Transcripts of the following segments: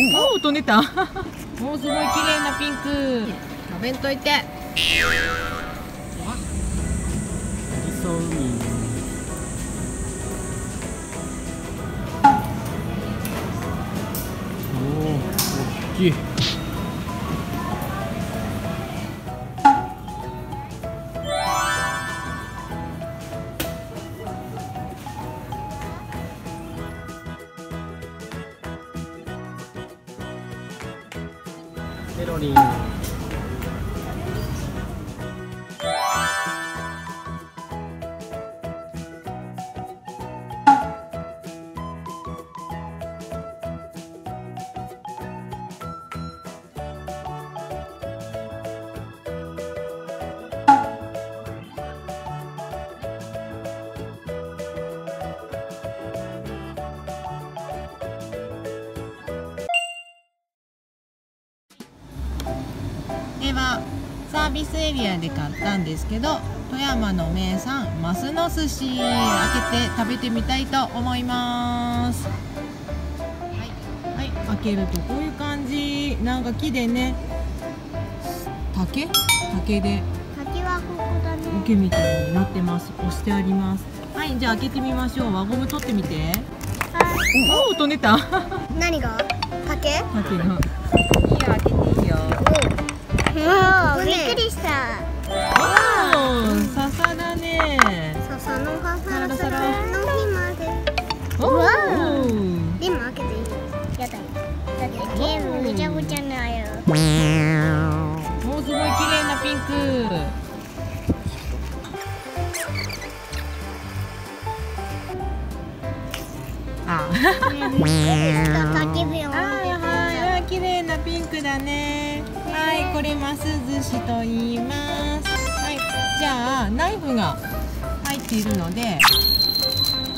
おお飛んでたおーすごい綺麗なピンク。食べんといて。おお大きいペロリンではサービスエリアで買ったんですけど富山の名産マスの寿司開けて食べてみたいと思います。はい、はい、開けるとこういう感じ。なんか木でね。竹？竹で。滝はここだね。桶みたいになってます。押してあります。はいじゃあ開けてみましょう。輪ゴム取ってみて。おお飛んでた。何が？竹？竹がもうびっくりした。おー笹だね。笹の葉サラサラの日まで。おわーでも開けていい？やだ。よだってゲームぐちゃぐちゃなよおーすごい綺麗なピンク。あ。焚き火を。あーはい綺麗なピンクだねはいこれます寿司と言いますはいじゃあナイフが入っているので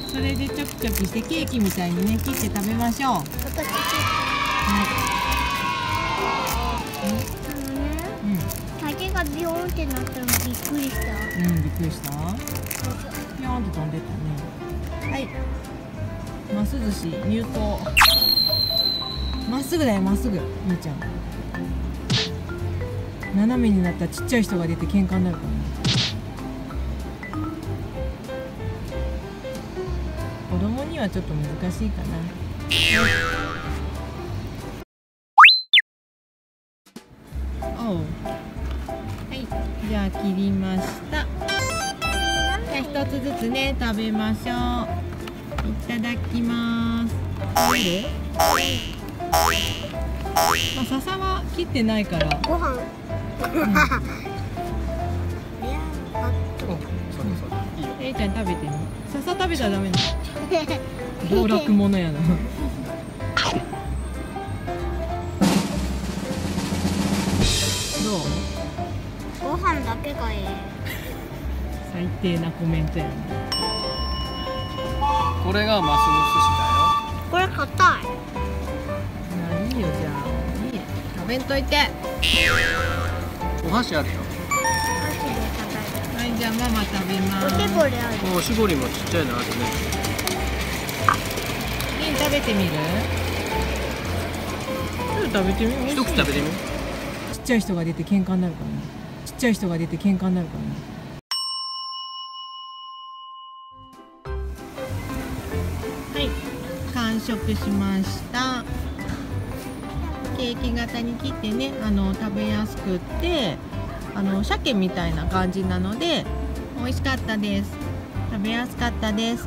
それでチョキチョキしてケーキみたいにね切って食べましょうはいうん竹がビヨーンってなったのびっくりしたうん、びっくりした。ピョーンって飛んでったね。はい。ます寿司入刀。まっすぐだよ、まっすぐ。みーちゃん。斜めになったらちっちゃい人が出て喧嘩になるからね。子供にはちょっと難しいかな。おう。はい、じゃあ切りました。じゃあ一つずつね食べましょう。いただきます。まあ笹は切ってないから。ご飯うん、いやあそうそういいよえいちゃん食べてみ。笹食べたらダメなの。暴落者やな。どう？ご飯だけがいい最低なコメントやな。これがマスのこれ硬いまあいいよじゃあ。いいよ食べんといて。お箸あるよはい、じゃあママ食べます。いおしぼりあるおおしぼりもちっちゃいのあるねリン食べてみる？ちょっと食べてみ。一口食べてみちっちゃい人が出て喧嘩になるからね。ちっちゃい人が出て喧嘩になるからね。はい、完食しました。ケーキ型に切ってね、あの食べやすくって、あの鮭みたいな感じなので美味しかったです。食べやすかったです。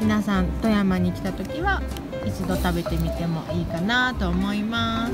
皆さん富山に来た時は一度食べてみてもいいかなと思います。